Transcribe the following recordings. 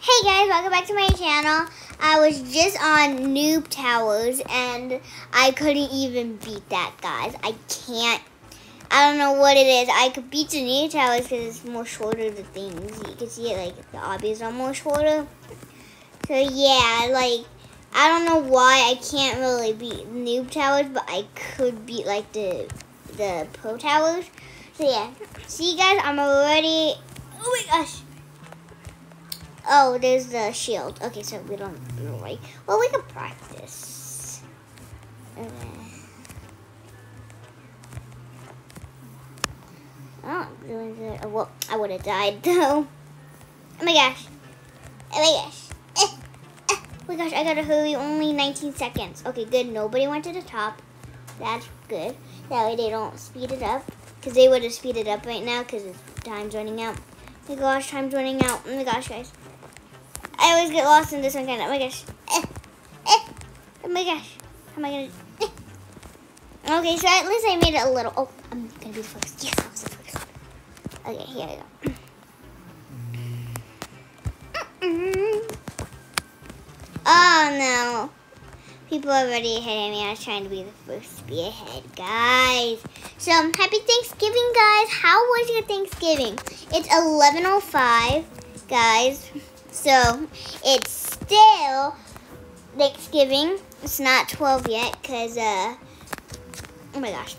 Hey guys, welcome back to my channel. I was just on Noob Towers and I couldn't even beat that, guys. I can't. I don't know what it is. I could beat the Noob Towers because it's more shorter the things. You can see it like the obbies are more shorter. So yeah, like I don't know why I can't really beat Noob Towers, but I could beat like the the Pro Towers. So yeah, see you guys. I'm already. Oh my gosh. Oh, there's the shield. Okay, so we don't right. Well, we can practice. Okay. Oh, I'm doing good. Oh, well, I would have died though. Oh my gosh. Oh my gosh. Eh, eh. Oh my gosh, I gotta hurry. Only 19 seconds. Okay, good. Nobody went to the top. That's good. That way they don't speed it up. Because they would have speeded up right now because time's running out. Oh my gosh, time's running out. Oh my gosh, guys. I always get lost in this one kind of. Oh my gosh. Eh, eh. Oh my gosh. How am I gonna? Eh. Okay, so at least I made it a little. Oh, I'm gonna be the first. Yes, I was the first. Okay, here we go. Oh no. People already ahead of me. I was trying to be the first to be ahead, guys. So, happy Thanksgiving, guys. How was your Thanksgiving? It's 11.05, guys. So it's still Thanksgiving. It's not 12 yet because, uh, oh my gosh.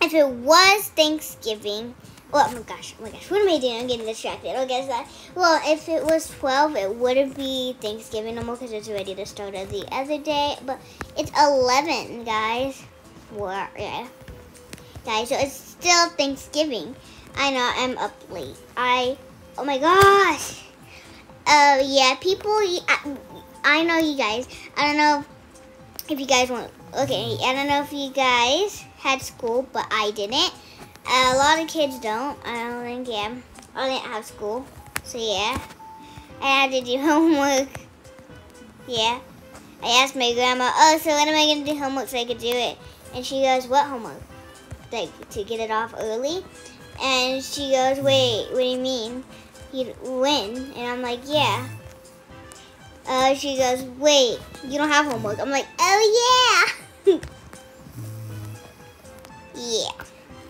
If it was Thanksgiving, oh my gosh, oh my gosh, what am I doing? I'm getting distracted. Okay, guess that, well, if it was 12, it wouldn't be Thanksgiving no more because it's already the start of the other day. But it's 11, guys. What? Yeah. Guys, so it's still Thanksgiving. I know, I'm up late. I, oh my gosh. Uh, yeah, people, I, I know you guys. I don't know if you guys want, okay, I don't know if you guys had school, but I didn't. Uh, a lot of kids don't. I don't think, yeah. I didn't have school. So, yeah. I had to do homework. Yeah. I asked my grandma, oh, so when am I going to do homework so I could do it? And she goes, what homework? Like, to get it off early? And she goes, wait, what do you mean? You'd win. And I'm like, yeah. Uh, she goes, wait, you don't have homework. I'm like, oh yeah. yeah.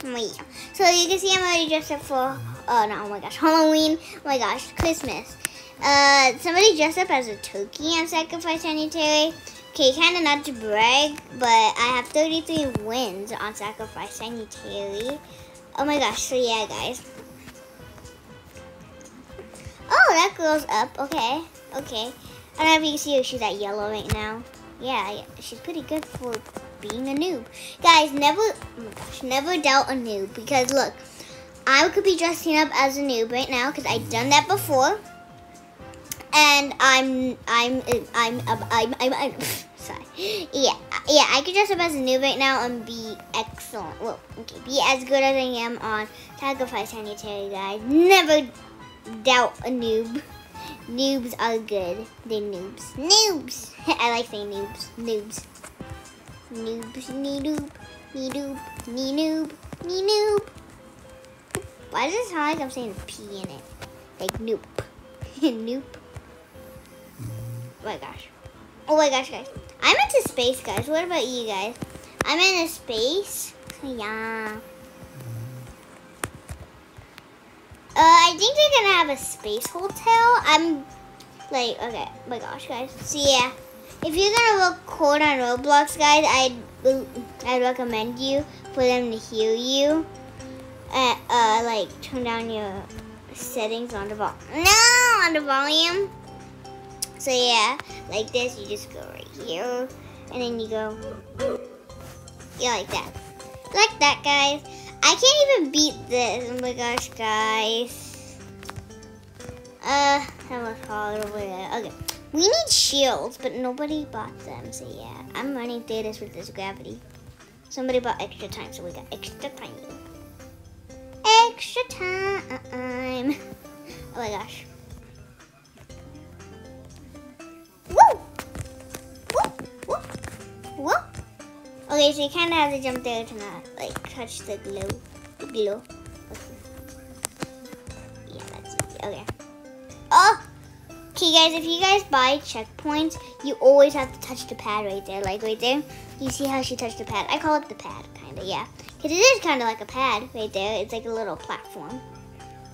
Yeah. So you can see I'm already dressed up for, oh no, oh my gosh, Halloween. Oh my gosh, Christmas. Uh, somebody dressed up as a turkey on Sacrifice Sanitary. Okay, kind of not to brag, but I have 33 wins on Sacrifice Sanitary. Oh my gosh, so yeah, guys. Oh, that girl's up. Okay. Okay. I don't know if you can see her. She's at yellow right now. Yeah, she's pretty good for being a noob. Guys, never, oh my gosh, never doubt a noob. Because look, I could be dressing up as a noob right now because I've done that before. And I'm, I'm, I'm, I'm, I'm, I'm, I'm sorry. Yeah, yeah, I could dress up as a noob right now and be excellent. Well, okay, be as good as I am on Sacrifice Sanitary, guys. Never doubt a noob. Noobs are good. They're noobs. Noobs! I like saying noobs. Noobs. Noobs, knee noob, knee noob, knee noob, knee noob. Why does it sound like I'm saying P in it? Like noop. noop. Oh my gosh. Oh my gosh, guys. I'm into space, guys. What about you guys? I'm into space. Yeah. Uh, I think they're gonna have a space hotel. I'm like, okay, oh my gosh, guys. So yeah, if you're gonna look record on Roblox, guys, I'd I'd recommend you for them to hear you. Uh, uh like turn down your settings on the volume. No, on the volume. So yeah, like this, you just go right here, and then you go, yeah, like that, like that, guys. I can't even beat this. Oh my gosh, guys. Uh, that was hard over there. Okay. We need shields, but nobody bought them. So yeah, I'm running through this with this gravity. Somebody bought extra time, so we got extra time. Extra time. Oh my gosh. Okay, so you kind of have to jump there to not like touch the glow. The glow. Okay. Yeah, that's easy. Okay. Oh! Okay, guys, if you guys buy checkpoints, you always have to touch the pad right there. Like right there, you see how she touched the pad? I call it the pad, kind of, yeah. Because it is kind of like a pad right there. It's like a little platform.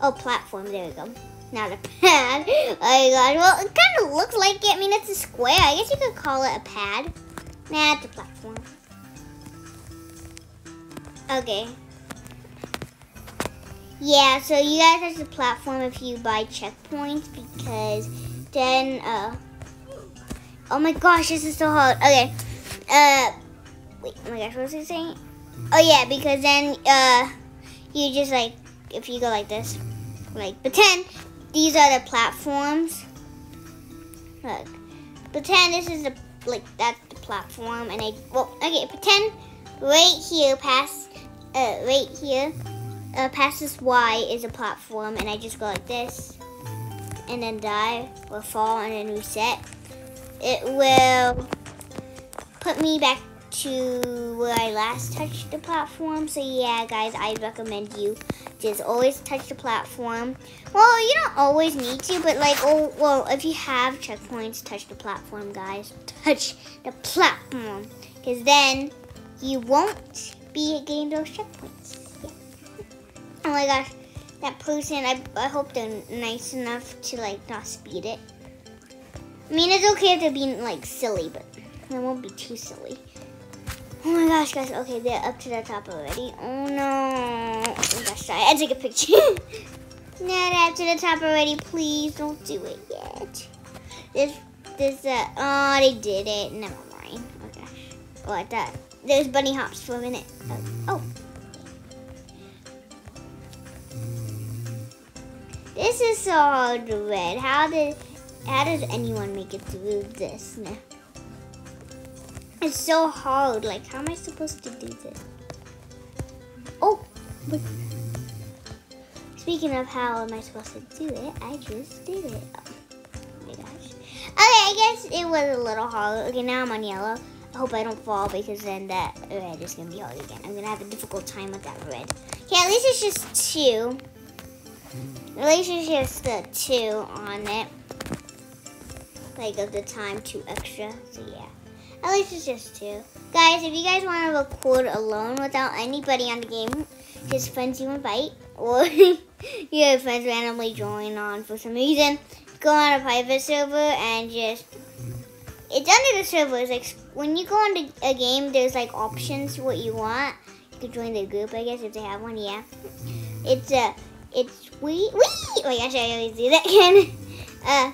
Oh, platform, there we go. Not a pad. Oh my gosh, well, it kind of looks like it. I mean, it's a square. I guess you could call it a pad. Nah, it's a platform. Okay. Yeah, so you guys have to platform if you buy checkpoints because then, uh, oh my gosh, this is so hard. Okay, uh, wait, oh my gosh, what was I saying? Oh yeah, because then, uh, you just like, if you go like this, like pretend these are the platforms. Look, pretend this is the, like, that's the platform, and I, well, okay, pretend right here past, uh, right here, uh, past this Y is a platform, and I just go like this, and then die, or fall, and then reset. It will put me back to where I last touched the platform. So yeah, guys, I recommend you just always touch the platform. Well, you don't always need to, but like, oh, well, if you have checkpoints, touch the platform, guys. Touch the platform, because then you won't be getting those checkpoints. Yeah. Oh my gosh, that person, I, I hope they're nice enough to like not speed it. I mean, it's okay if they're being like silly, but they won't be too silly. Oh my gosh, guys. Okay, they're up to the top already. Oh no. Oh gosh, sorry. I take a picture. no, they're up to the top already. Please don't do it yet. This, this, uh, oh, they did it. Never mind. Oh gosh. Oh, I thought there's bunny hops for a minute. Oh. oh. This is so hard. How did, how does anyone make it through this? It's so hard. Like, how am I supposed to do this? Oh, but speaking of how am I supposed to do it, I just did it. Oh my gosh. Okay, I guess it was a little hard. Okay, now I'm on yellow. Hope I don't fall because then that red is going to be hard again. I'm going to have a difficult time with that red. Okay, at least it's just two. At least it's just the two on it. Like of the time, two extra. So yeah. At least it's just two. Guys, if you guys want to record alone without anybody on the game, just friends you invite, or you have friends randomly join on for some reason, go on a private server and just, it's under the servers. Like when you go on a game, there's like options what you want. You can join the group, I guess, if they have one, yeah. It's, uh, it's, we, we, oh my gosh, I always do that again. uh,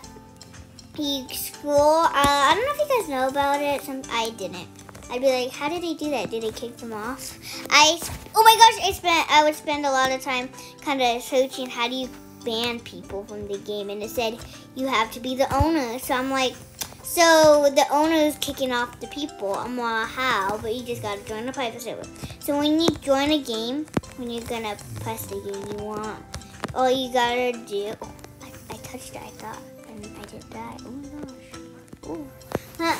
you scroll. Uh, I don't know if you guys know about it. Some I didn't. I'd be like, how did they do that? Did they kick them off? I oh my gosh, I spent I would spend a lot of time kind of searching how do you ban people from the game, and it said you have to be the owner. So I'm like, so the owner is kicking off the people. I'm like, how? But you just gotta join the private server. So when you join a game, when you're gonna press the game you want, all you gotta do. Oh, I, I touched it. I thought and I did that. Oh my gosh.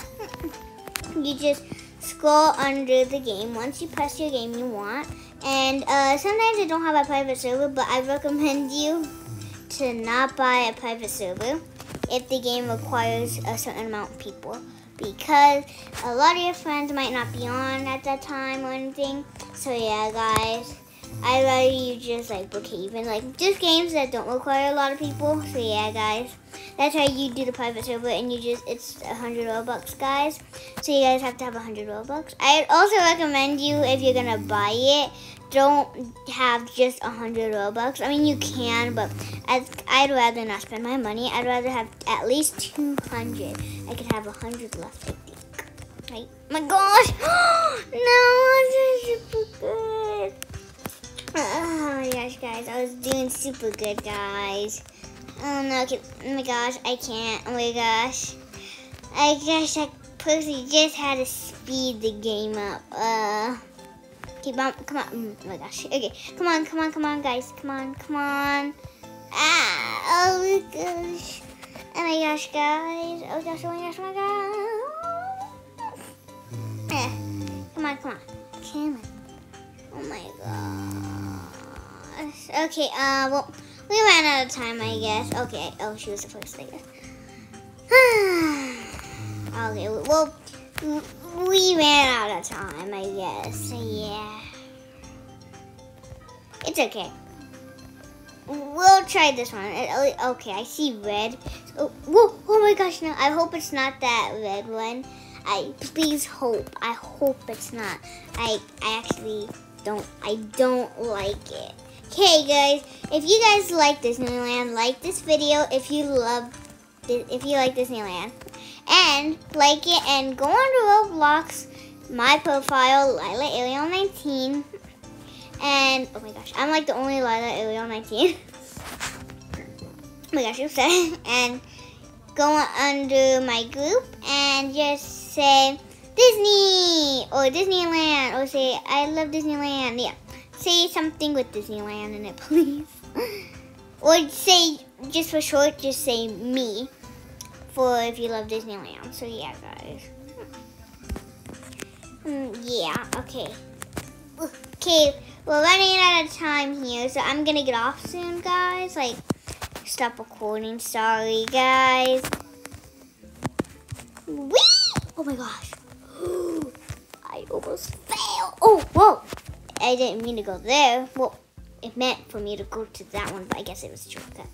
Ooh. you just scroll under the game. Once you press your game you want. And uh, sometimes I don't have a private server, but I recommend you to not buy a private server if the game requires a certain amount of people because a lot of your friends might not be on at that time or anything. So yeah, guys. I'd rather you just like book even like just games that don't require a lot of people. So yeah, guys, that's how you do the private server, and you just it's a hundred robux, guys. So you guys have to have a hundred robux. I'd also recommend you if you're gonna buy it, don't have just a hundred robux. I mean, you can, but I'd rather not spend my money. I'd rather have at least two hundred. I could have a hundred left. I think. Right? My gosh! no, it's super good. Oh my gosh, guys. I was doing super good, guys. Oh no, okay. oh my gosh, I can't. Oh my gosh. I guess that person just had to speed the game up. Uh, okay, mom, come on. Mm, oh my gosh. Okay, come on, come on, come on, guys. Come on, come on. Ah, oh my gosh. Oh my gosh, guys. Oh my gosh, oh my gosh, oh my gosh. Eh, come on, come on. Come on. Oh my gosh. Okay, uh, well, we ran out of time, I guess. Okay, oh, she was the first, I guess. Okay, well, we ran out of time, I guess. Yeah. It's okay. We'll try this one. Okay, I see red. Oh, oh my gosh, no. I hope it's not that red one. I please hope. I hope it's not. I I actually don't I don't like it. Okay guys, if you guys like Disneyland, like this video if you love if you like Disneyland. And like it and go on to Roblox, my profile, Lila Alien 19. And oh my gosh, I'm like the only Lila Alien 19. oh my gosh, I'm. And go under my group and just say Disney or Disneyland or say I love Disneyland. Yeah. Say something with Disneyland in it, please. or say, just for short, just say me for if you love Disneyland. So yeah, guys. Mm, yeah, okay. Okay, we're running out of time here, so I'm gonna get off soon, guys. Like, stop recording. Sorry, guys. Whee! Oh my gosh. I almost fell. Oh, whoa. I didn't mean to go there. Well, it meant for me to go to that one, but I guess it was a shortcut.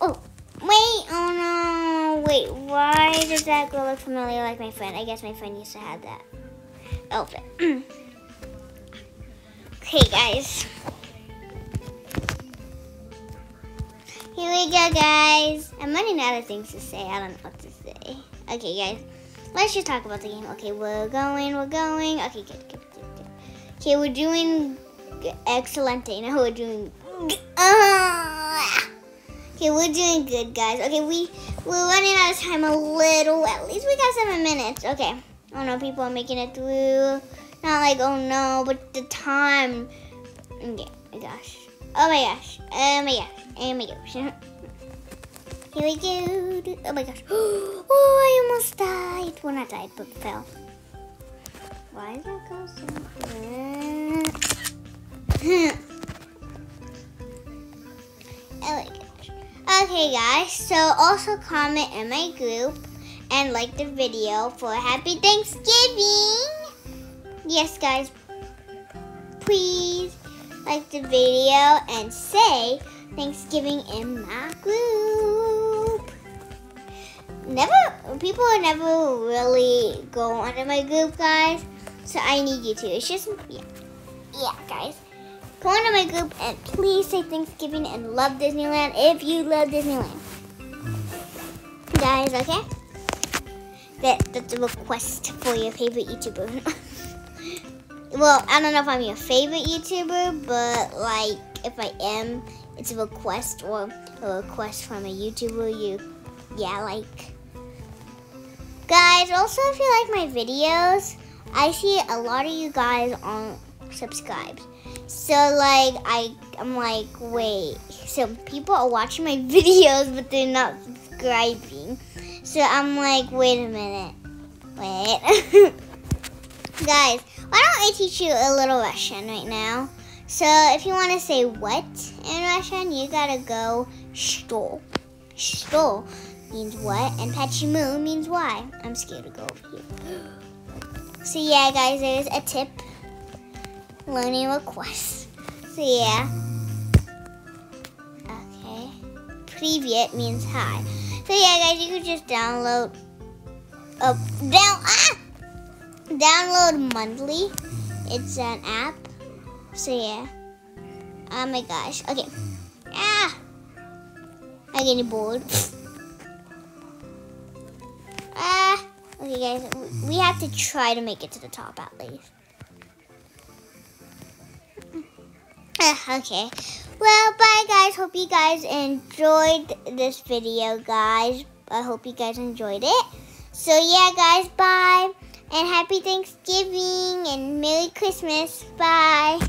Oh, wait. Oh, no. Wait, why does that girl look familiar like my friend? I guess my friend used to have that outfit. okay, guys. Here we go, guys. I'm running out of things to say. I don't know what to say. Okay, guys. Let's just talk about the game. Okay, we're going, we're going. Okay, good, good, good, good. Okay, we're doing excellent. Now we're doing. Uh, okay, we're doing good, guys. Okay, we we're running out of time a little. At least we got seven minutes. Okay. Oh know, people are making it through. Not like oh no, but the time. My gosh. Oh my gosh. Oh my gosh. Oh my gosh. Here we go. Oh my gosh. Oh, I almost died. Well, not died, but fell. Why is that go so oh. Okay, guys. So also comment in my group and like the video for Happy Thanksgiving. Yes, guys. Please like the video and say Thanksgiving in my group. Never, people never really go onto my group, guys. So I need you to. It's just, yeah, yeah, guys. Go onto my group and please say Thanksgiving and love Disneyland if you love Disneyland. Guys, okay? That, that's a request for your favorite YouTuber. well, I don't know if I'm your favorite YouTuber, but like, if I am, it's a request or a request from a YouTuber you, yeah, like. Guys, also if you like my videos, I see a lot of you guys on subscribe. So like, I, I'm like, wait, so people are watching my videos, but they're not subscribing. So I'm like, wait a minute, wait. Guys, why don't I teach you a little Russian right now? So if you want to say what in Russian, you gotta go что. Что means what, and почему means why. I'm scared to go over here. So yeah, guys, there's a tip. Learning request. So yeah. Okay. Привет means hi. So yeah, guys, you could just download. Uh, down ah, Download Mondly. It's an app so yeah. Oh my gosh. Okay. Ah! I'm getting bored. ah! Okay guys, we have to try to make it to the top at least. Ah, okay. Well, bye guys. Hope you guys enjoyed this video, guys. I hope you guys enjoyed it. So yeah, guys, bye. And happy Thanksgiving and Merry Christmas. Bye.